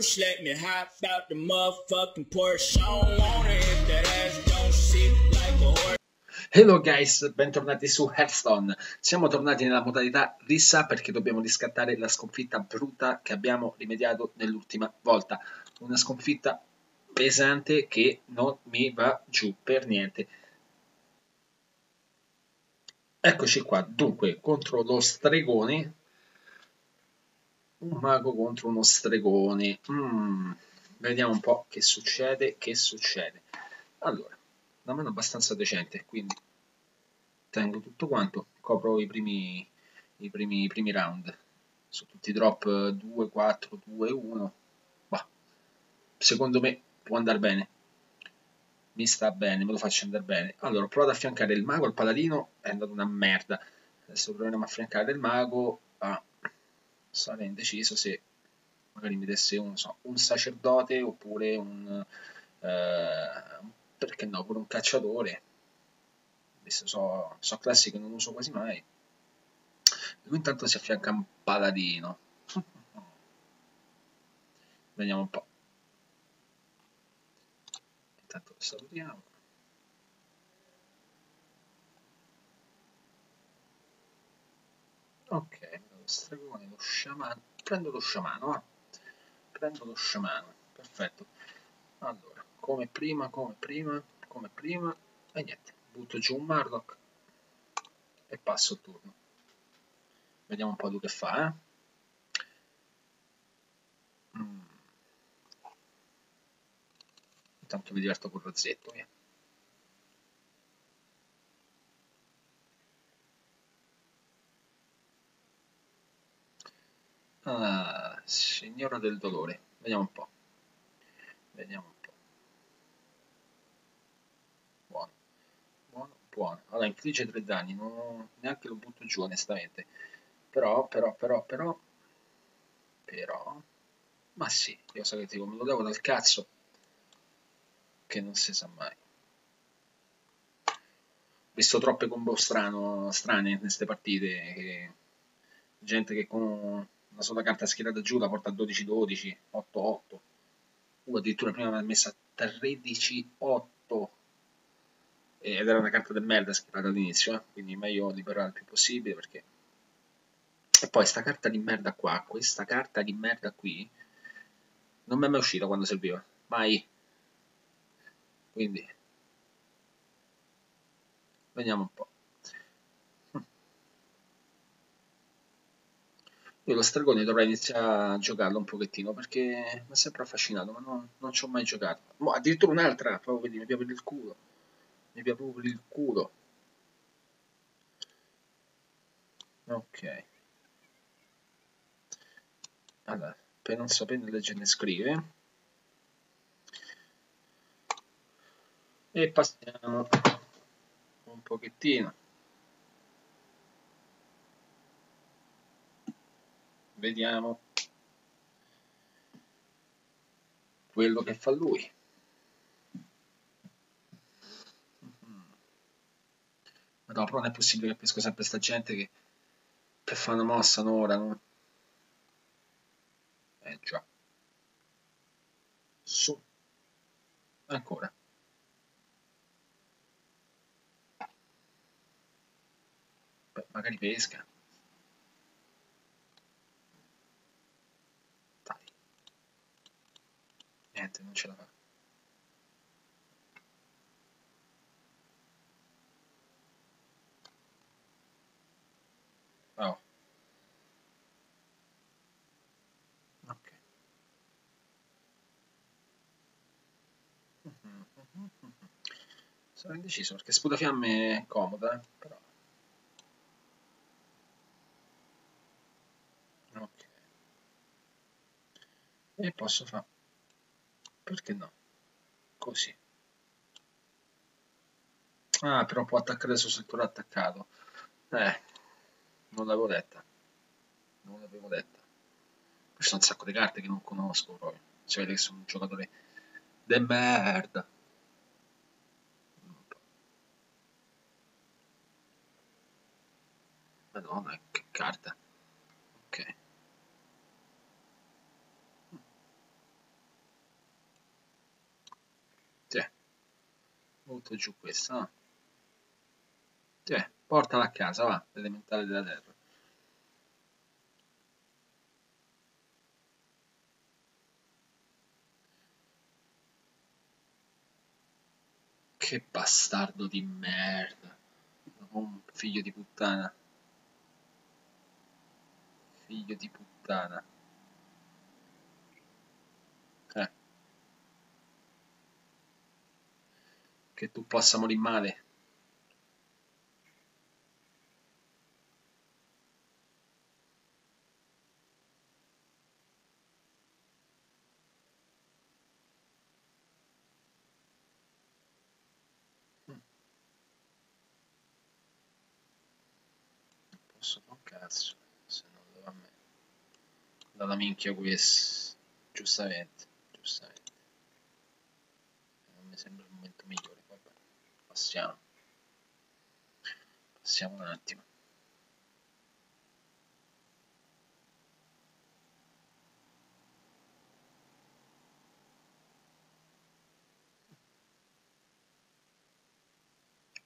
Let me hop out the motherfucking Porsche. I don't want it that ass don't sit like a horse. Hello guys, bentornati su Hearthstone. Siamo tornati nella modalità rissa perché dobbiamo riscattare la sconfitta brutta che abbiamo rimediato nell'ultima volta. Una sconfitta pesante che non mi va giù per niente. Eccoci qua, dunque, contro lo stregone un mago contro uno stregone. Mm, vediamo un po' che succede, che succede. Allora, la mano abbastanza decente, quindi tengo tutto quanto, copro i primi, i primi, i primi round. Su tutti drop 2, 4, 2, 1. Bah, secondo me può andare bene. Mi sta bene, me lo faccio andare bene. Allora, ho provato a affiancare il mago, il paladino è andato una merda. Adesso proveremo a affiancare il mago. Ah, sarei indeciso se magari mi desse un, so, un sacerdote oppure un, eh, perché no, pure un cacciatore. Visto so, so classi che non uso quasi mai. Lui intanto si affianca un paladino. Vediamo un po'. Intanto salutiamo. Ok, stregone, lo sciamano. Prendo lo sciamano, eh. Prendo lo sciamano, perfetto. Allora, come prima, come prima, come prima. E niente, butto giù un Marlock e passo il turno. Vediamo un po' lui che fa, eh. Mm. Intanto mi diverto col rozzetto, via. Ah, signora del dolore. Vediamo un po'. Vediamo un po'. Buono. Buono, buono. Allora, infligge 3 danni. Non... Neanche lo butto giù, onestamente. Però, però, però, però... Però... Ma sì, io so che tipo, me lo devo dal cazzo. Che non si sa mai. Ho visto troppe combo strano, strane in queste partite. Che... Gente che con una sola carta schierata giù la porta a 12-12, 8-8. Uh, addirittura prima mi ha messa 13-8 ed era una carta del merda schierata all'inizio, eh? quindi meglio liberare il più possibile perché... E poi sta carta di merda qua, questa carta di merda qui, non mi è mai uscita quando serviva, mai. Quindi, vediamo un po'. Io lo stregone dovrei iniziare a giocarlo un pochettino perché mi ha sempre affascinato, ma non, non ci ho mai giocato. Mo, addirittura un'altra, proprio vedi, mi piace per il culo. Mi piace proprio per il culo. Ok. Allora, per non sapere leggere ne scrive. E passiamo un pochettino. Vediamo quello che fa lui. No, però non è possibile che pesco sempre questa gente che per fare una mossa un'ora, no? Eh già. Su. Ancora. Beh, magari pesca. Niente, non ce la fa. Oh. Ok. Sono indeciso perché sputafiamme è comoda, eh? però... Ok. E posso fare perché no? Così. Ah, però può attaccare sul settore attaccato. Eh, non l'avevo letta. Non l'avevo letta. Ci sono un sacco di carte che non conosco proprio. Cioè, che sono un giocatore de merda. Madonna, che carta. Ok. Butto giù questa, no? Cioè, portala a casa, va, l'elementare della terra. Che bastardo di merda. Un figlio di puttana. Figlio di puttana. Che tu possa morire male. posso un cazzo se non lo va a me dalla minchia questo giustamente giustamente non mi sembra il momento migliore vabbè passiamo passiamo un attimo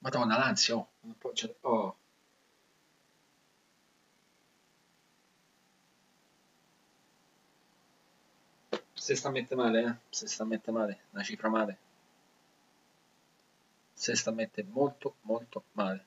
Madonna, l'ansia, oh, non può, cioè, oh. Se sta a mettere male, eh? Se sta a mettere male, una cifra male. Se sta a mettere molto, molto male.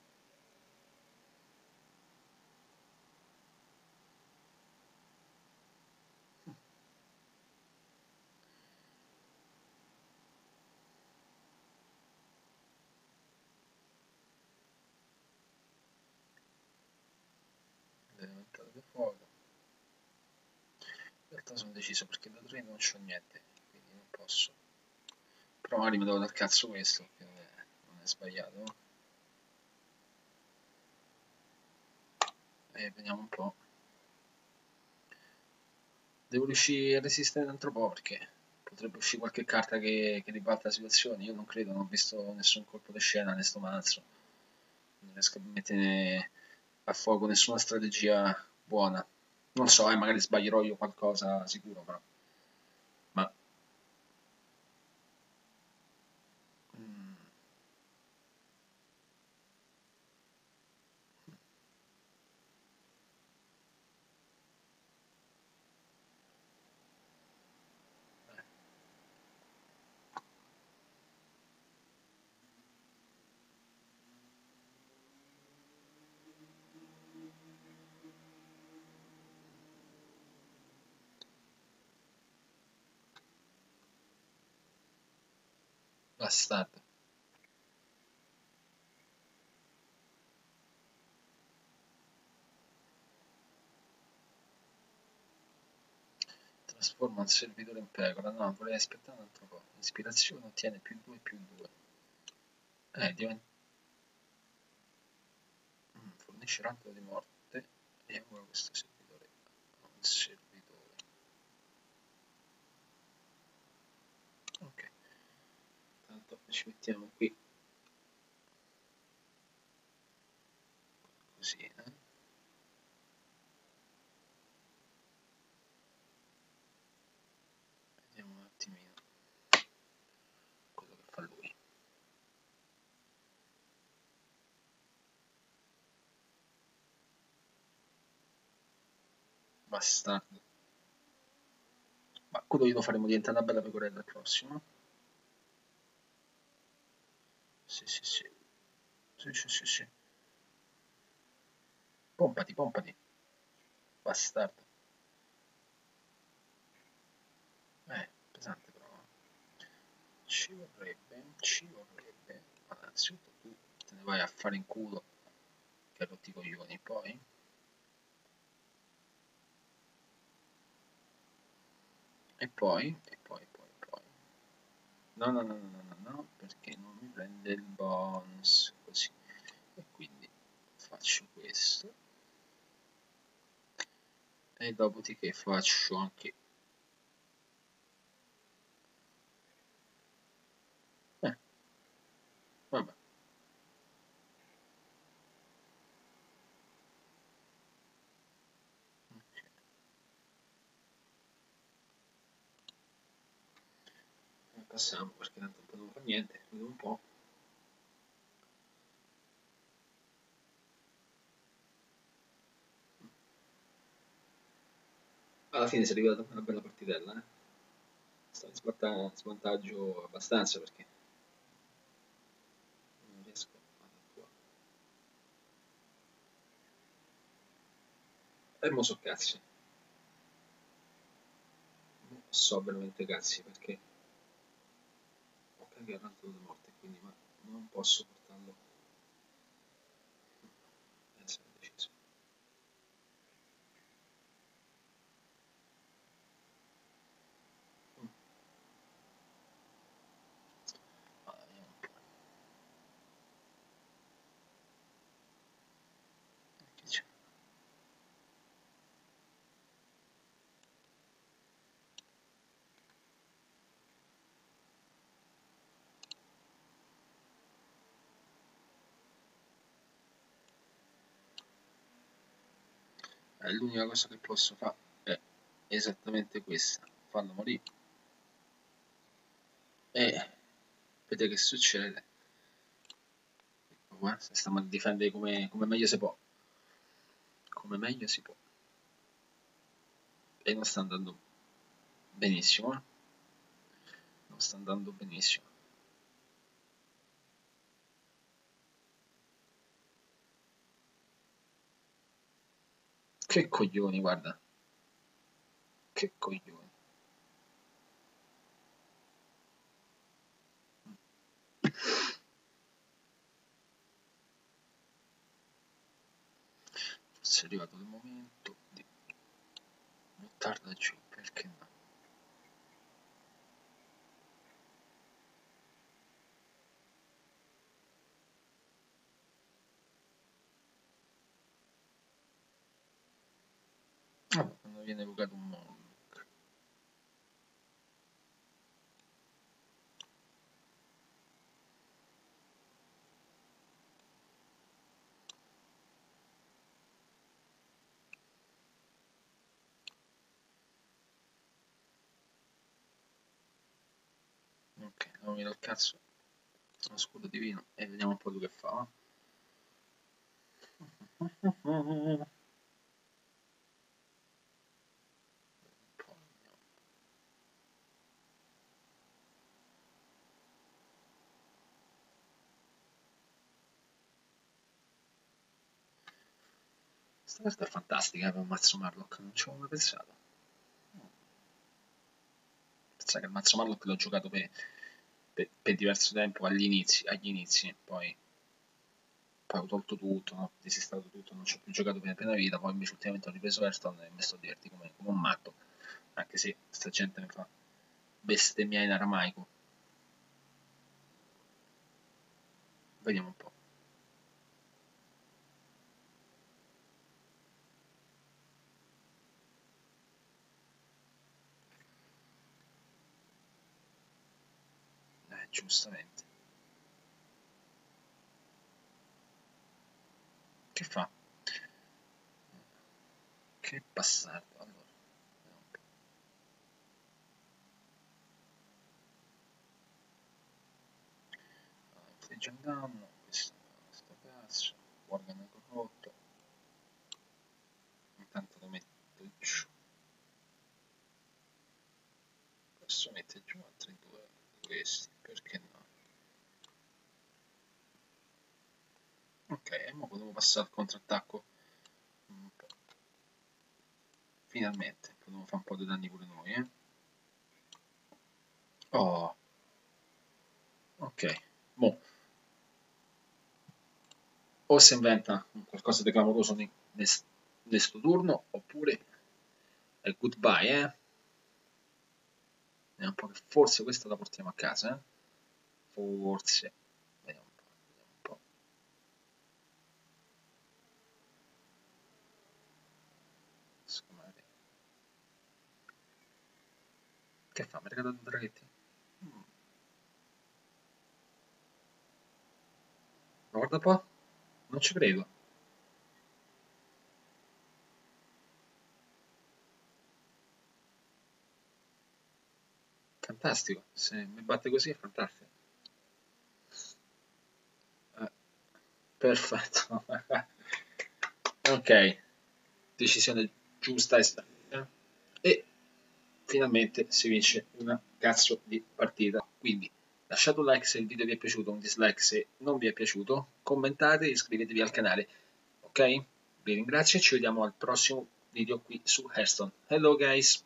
Sono deciso perché da 3 non c'ho niente, quindi non posso. Però magari mi devo dal cazzo questo, è sbagliato. E vediamo un po'. Devo riuscire a resistere dentro un po' perché potrebbe uscire qualche carta che, che ribalta la situazione. Io non credo, non ho visto nessun colpo di scena in sto mazzo. Non riesco a mettere a fuoco nessuna strategia buona. Non so, eh, magari sbaglierò io qualcosa sicuro, però. Bastardo. Trasforma un servitore in pecora. No, vorrei aspettare un altro po'. Ispirazione ottiene più 2 più 2. Eh, diventa... Mm, fornisce rapido di morte e ora questo servitore ha un servitore. Ok. Tanto ci mettiamo qui. Così, eh. Vediamo un attimino quello che fa lui. Bastardo. Ma quello glielo faremo diventare una bella pecorella al prossimo. Sì, sì, sì. Sì, sì, sì, sì. Pompati, pompati. Bastardo. Eh, pesante però. Ci vorrebbe, ci vorrebbe. Ma innanzitutto tu te ne vai a fare in culo. Che rotti i coglioni, poi. E poi, e poi, poi, poi. No, no, no, no, no, no, perché non prende il bonus. Così. E quindi faccio questo. E dopodiché faccio anche Eh, vabbè. Passiamo perché tanto poi non fa niente, vedo un po'. Alla fine si è arrivata una bella partitella, eh. Sto in svantaggio abbastanza perché non riesco ad attuare. E mo so cazzi. Mo so veramente cazzi perché che ha ranto di morte quindi ma non posso portarlo essere deciso. Mm. Ah, vediamo un po'. Che c'è? Eh, l'unica cosa che posso fare è esattamente questa. Farlo morire. E vedere che succede. Eh, stiamo a difendere come, come meglio si può. Come meglio si può. E non sta andando benissimo eh? non sta andando benissimo Che coglioni, guarda. Che coglioni. Forse è arrivato il momento di buttarla giù, perché no? Ah, quando viene evocato un Monk. Ok, andiamo via dal cazzo uno scudo divino e vediamo un po' tu che fa. Questa carta è fantastica per un mazzo Marlock, non ci avevo mai pensato. Pensa che il mazzo Marlock l'ho giocato per, per, per, diverso tempo agli inizi, agli inizi poi, poi ho tolto tutto, no? desistato tutto, non ci ho più giocato per la vita, poi invece ultimamente ho ripreso Hearthstone e mi sto divertendo come, come un matto, anche se sta gente mi fa bestemmiare in aramaico. Vediamo un po'. Giustamente. Che fa? Che bastardo. Allora, infligge danno, questo, questo cazzo, organo corrotto. Intanto lo metto giù. Questo mette giù altri due questi perché no? Ok, e ora potevo passare al contrattacco. Finalmente, potevo fare un po' di danni pure noi, eh? Oh. Ok, mo. O si inventa qualcosa di clamoroso nel questo turno, oppure è goodbye, eh? Vediamo un po' che forse questa la portiamo a casa, eh? Forse vediamo un po', vediamo un po'. Che fa? Regalato due draghetti? Mm. Ma guarda po', non ci credo. Fantastico, se mi batte così è fantastico. Perfetto. ok. Decisione giusta e e finalmente si vince una cazzo di partita. Quindi lasciate un like se il video vi è piaciuto, un dislike se non vi è piaciuto, commentate e iscrivetevi al canale. Ok? Vi ringrazio e ci vediamo al prossimo video qui su Hearthstone. Hello guys!